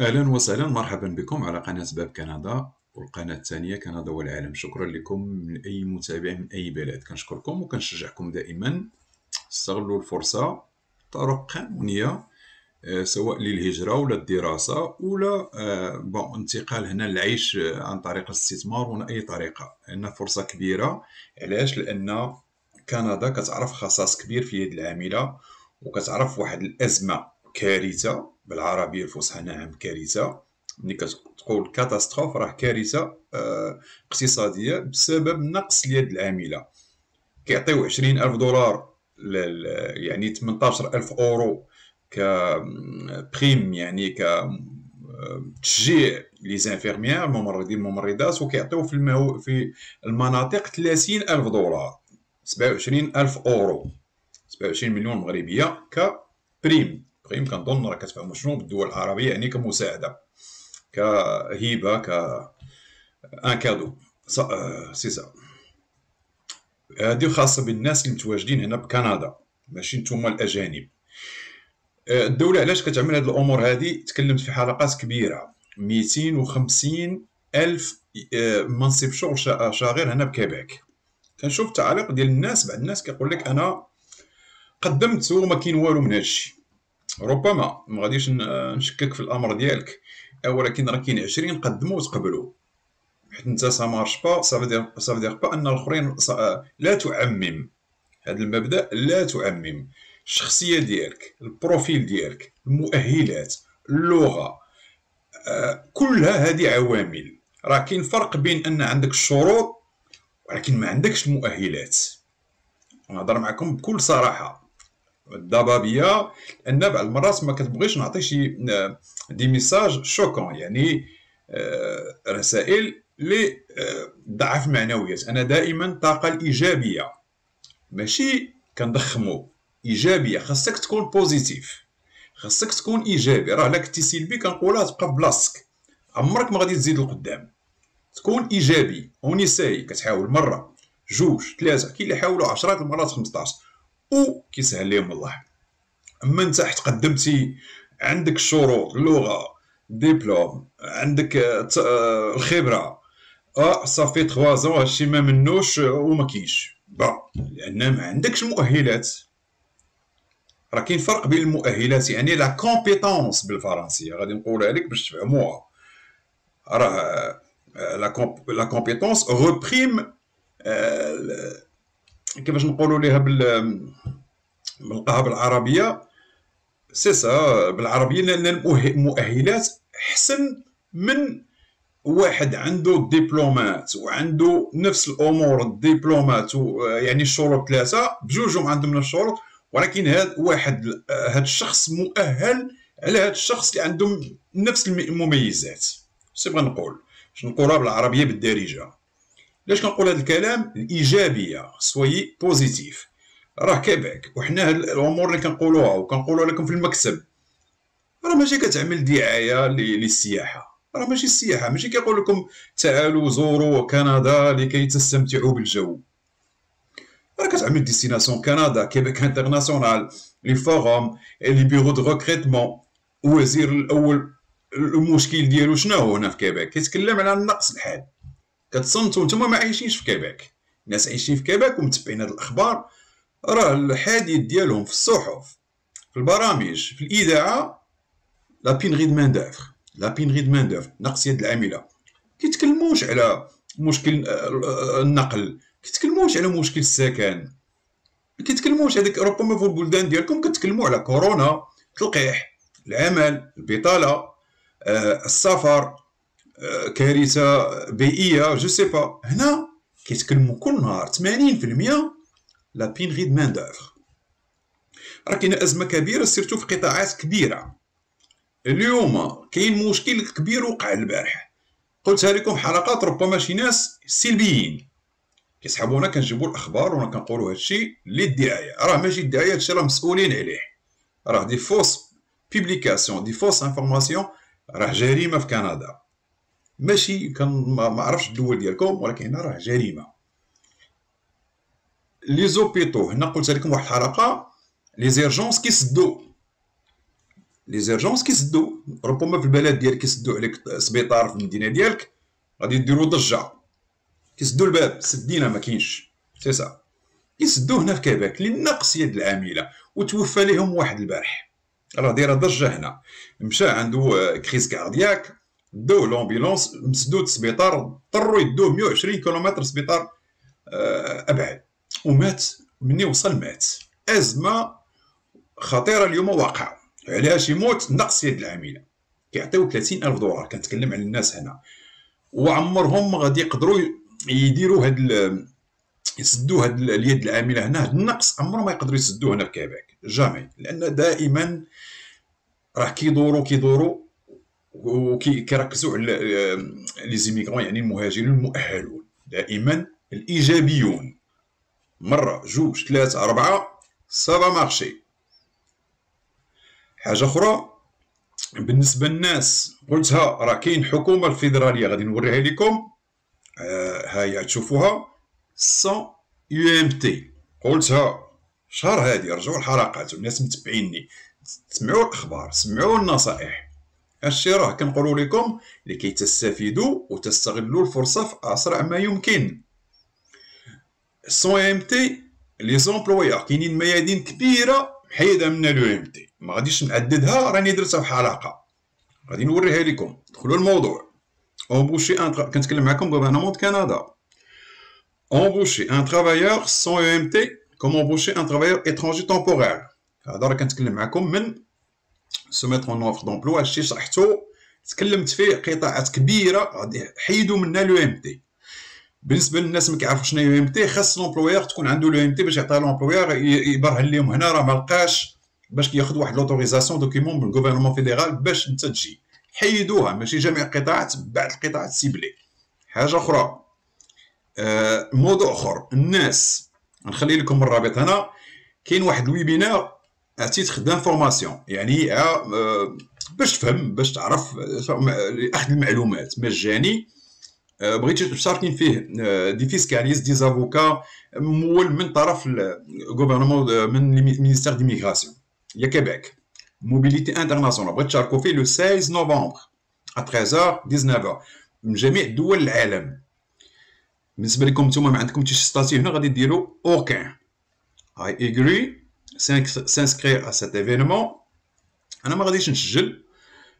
أهلا وسهلا مرحبا بكم على قناة باب كندا والقناة الثانية كندا والعالم. شكرا لكم من أي متابع من أي بلد. كنشكركم وكنشجعكم دائما. استغلوا الفرصة طرق قانونية آه، سواء للهجرة ولا الدراسة ولا آه، انتقال هنا للعيش آه، عن طريق الاستثمار ولا أي طريقة. لأنها فرصة كبيرة. علاش؟ لأن كندا كتعرف خصاص كبير في يد العاملة وكتعرف واحد الأزمة. كارثة بالعربية الفصحى نعم كارثة. ملي كتقول catastrophe راه كارثة آه اقتصادية بسبب نقص اليد العاملة. كيعطيو عشرين ألف دولار يعني 18000 أورو ك prime يعني ك تشجيع les infirmières الممرضين الممرضات وكيعطيو في المو... في المناطق 30000 دولار 27000 أورو. 27 مليون مغربية ك prime تقييم كنظن راه كتفهموا شنو بالدول العربية يعني كمساعده كهبه ك un cadeau c'est ça. هادي خاصة بالناس اللي متواجدين هنا بكندا ماشي نتوما الأجانب. الدولة علاش كتعمل هاد الأمور هادي؟ تكلمت في حلقات كبيرة. 250 ألف منصب شغل شاغر هنا بكيبيك كنشوف التعاليق ديال الناس بعض الناس كيقول لك أنا قدمت وما كاين والو من هادشي. ربما ما غاديش نشكك في الأمر ديالك ولكن راه كاين 20 قدموا وتقبلوا. حيت انت ça marche pas ça veut dire pas أن الأخرين لا تعمم. هذا المبدأ لا تعمم. الشخصية ديالك ال profil ديالك المؤهلات اللغة آه، كلها هذه عوامل. راه كاين فرق بين أن عندك الشروط ولكن ما عندكش المؤهلات. نهضر معكم بكل صراحة. الضبابيه لأن بعض المرات ما كتبغيش نعطي شي دي ميساج شوكون يعني آه، رسائل اللي ضعف المعنويات أنا دائما الطاقه الإيجابية. ماشي كنضخمو. إيجابية خاصك تكون positif خاصك تكون إيجابي. راه لا كنتي سلبي كنقولها تبقى في بلاصتك. عمرك ما غادي تزيد لقدام. تكون إيجابي. on essaie كتحاول مرة. جوج ثلاثة. كاين اللي حاولوا عشرات المرات 15 و كيسهل لهم الله أما أنت قدمتي عندك الشروط اللغة ديبلوم عندك آه، آه، الخبرة. آه ça fait 3 ans هادشي ما منوش وما كاينش. با لأن ما عندكش المؤهلات راه كاين فرق بين المؤهلات يعني la compétence بالفرنسية. غادي نقولها لك باش تفهموها. راه la compétence ريبريم كيفاش نقولوا ليها بال بالقاها بالعربية؟ سي سا بالعربية لأن المؤهلات أحسن من واحد عنده ديبلومات وعنده نفس الأمور الدبلومات يعني الشروط ثلاثة بجوجهم عندهم نفس الشروط ولكن هذا واحد هذا الشخص مؤهل على هذا الشخص اللي عندهم نفس المميزات. سي بغا نقول باش نقولها بالعربية بالدارجة. علاش كنقول هذا الكلام الايجابيه sois positif. راه كيبيك وحنا هاد الأمور اللي كنقولوها وكنقولوها لكم في المكتب راه ماشي كتعمل دعاية للسياحة. راه ماشي السياحة ماشي كيقول لكم تعالوا زوروا كندا لكي تستمتعوا بالجو. راه كتعمل Destination كندا كيبيك international les forums les bureaux de recrutement الوزير الأول المشكل ديالو شنو هو هنا في كيبيك كيتكلم على النقص الحاد. كتصنتوا نتوما ما عايشينش في كيبيك الناس عايشين في كيبيك ومتبعين هاد الأخبار. راه الحديث ديالهم في الصحف في البرامج في الإذاعة la pénurie de main-d'œuvre la pénurie de main-d'œuvre نقص يد العاملة. كيتكلموش على مشكل آه، النقل كيتكلموش على مشكل السكن. كيتكلموش هذيك ربما في البلدان ديالكم كتكلموا على كورونا التلقيح العمل البطالة آه، السفر. آه، كارثة بيئية je sais pas هنا كيتكلموا كل نهار 80% la pénurie de main-d'œuvre راه كاينة أزمة كبيرة surtout في قطاعات كبيرة. اليوم كاين مشكل كبير وقع البارح. قلتها لكم حلقات ربما شي ناس سلبيين. كيسحبونا كنجيبوا الأخبار وأنا كنقولوا هادشي للدعاية. راه ماشي الدعاية هادشي راه مسؤولين عليه. راه des fausses publications des fausses informations راه جريمة في كندا. ماشي كان ما عرفش الدول ديالكم ولكن هنا راه جريمة. les hôpitaux هنا قلت لكم واحد الحلقة les urgences كيسدو les urgences كيسدو ربما في البلد ديالك كيسدو عليك سبيطار في المدينة ديالك غادي ديروا ضجة. كيسدو الباب سدينا ما كاينش. سي سا كيسدو هنا في كيبيك لنقص يد العاملة وتوفى لهم واحد البارح. راه دايرة ضجة هنا. مشى عنده crise cardiaque. de l'ambulance مسدود السبيطار اضطروا يدوه 120 كيلومتر سبيطار آه، أبعد. ومات مني وصل مات. أزمة خطيرة اليوم واقعه علاش يموت؟ نقص يد العاملة. كيعطيو 30 ألف دولار. كنتكلم على الناس هنا. وعمرهم غادي يقدروا يديروا هاد يسدوا هاد اليد العاملة هنا. هاد النقص عمرهم ما يقدروا يسدوه هنا في كيباك جامي. لأن دائما راه كيدوروا كيدوروا وكيركزوا على les immigrants يعني المهاجرين المؤهلون دائما الإيجابيون. مرة جوج ثلاثة أربعة ça va marcher حاجة أخرى بالنسبة للناس قلتها راه كاين حكومة الفيدرالية غادي نوريها لكم. آه هاي تشوفوها. sans EIMT قلتها شهر هادي رجعوا الحلقات والناس متبعيني. سمعوا الأخبار سمعوا النصائح. هادشي راه كنقولوا لكم لكي تستفيدوا وتستغلوا الفرصة في أسرع ما يمكن. sans EIMT les employeurs كاينين ميادين كبيرة محيده من ال EIMT ما غاديش نعددها راني درتها في حلقة. غادي نوريها لكم. دخلوا الموضوع. Embaucher un كنتكلم معكم gouvernement كندا embaucher un travailleur sans EIMT comme embaucher un travailleur étranger temporaire. هذا راه كنتكلم معكم من soumettre une offre d'emploi هادشي شرحتو تكلمت فيه قطاعات كبيرة غادي حيدوا منها l'EIMT. بالنسبة للناس ما كيعرفوش شنو هي EIMT خاص l'employeur تكون عنده l'EIMT باش يعطيها l'employeur يبرهن لهم هنا راه ما لقاش باش كياخذ واحد l'autorisation document من ال gouvernement fédéral باش انت تجي. حيدوها ماشي جميع القطاعات بعض القطاعات ciblés حاجة أخرى آه موضوع أخر. الناس نخلي لكم الرابط هنا كاين واحد ال webinaire titre d'information يعني آه باش تفهم باش تعرف اخذ المعلومات. مجاني آه بغيت مشاركين فيه. des fiscalistes des avocats مول من طرف ال gouvernement من ministère d'immigration يا كيبيك mobilité internationale بغيت تشاركوا فيه le 16 novembre à 13 19 من جميع دول العالم. بالنسبة لكم نتوما ما عندكم شي ستاتي هنا غادي ديروا اوكان اي اغري سانسكرير ا سيت إيفينمون. أنا ما غاديش نسجل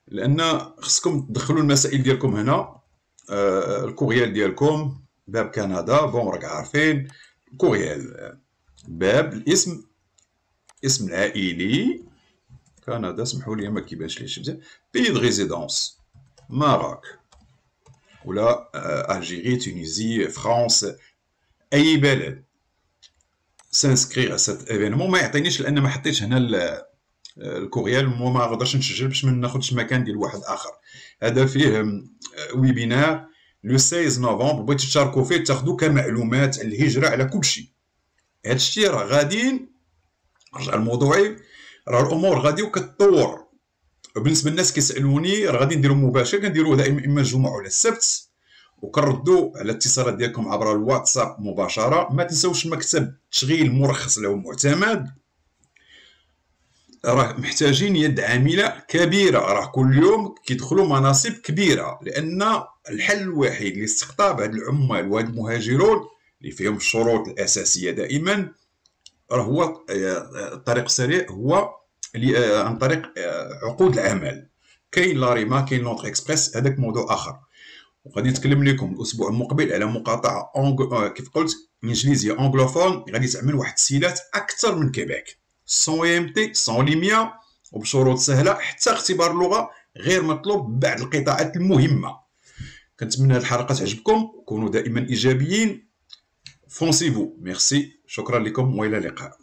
لأن خصكم تدخلوا المسائل ديالكم هنا آه الكوريال ديالكم باب كندا بون راك عارفين الكوريال باب الاسم اسم العائلي كندا سمحوا لي ما كيبانش ليش مزيان بي دو ريزيدونس Maroc ولا Algérie Tunisie France أي بلد. s'inscrire cet événement ما يعطينيش لأن ما حطيتش هنا ال courriel وما نقدرش نسجل باش ما ناخذش مكان ديال واحد آخر. هذا فيه webinaire le 16 نوفمبر بغيتو تشاركوا فيه تاخذوا كمعلومات الهجرة على كل شيء. هذا الشيء راه غاديين نرجع لموضوعي راه الأمور غادي وكتطور. بالنسبة للناس كيسألوني راه غادي نديرو مباشر كنديروه دائما إما الجمعة ولا السبت. وكنردوا على الاتصالات ديالكم عبر الواتساب مباشرة. ما تنساوش المكتب تشغيل مرخص له معتمد. راه محتاجين يد عاملة كبيرة. راه كل يوم كيدخلوا مناصب كبيرة لأن الحل الوحيد لاستقطاب هاد العمال وهاد المهاجرون اللي فيهم الشروط الأساسية دائما راه هو الطريق السريع هو عن طريق عقود العمل. كاين l'Arrima كاين l'Entrée express هذاك موضوع آخر. وغادي نتكلم لكم الأسبوع المقبل على مقاطعه أونغ... كيف قلت؟ انجليزيه anglophone غادي تعمل واحد السيلات أكثر من كيباك. sans EIMT sans LMIA وبشروط سهلة حتى اختبار اللغة غير مطلوب بعد القطاعات المهمة. كنتمنى هذه الحلقة تعجبكم. كونوا دائما إيجابيين. فونسيفو ميرسي شكرا لكم وإلى اللقاء.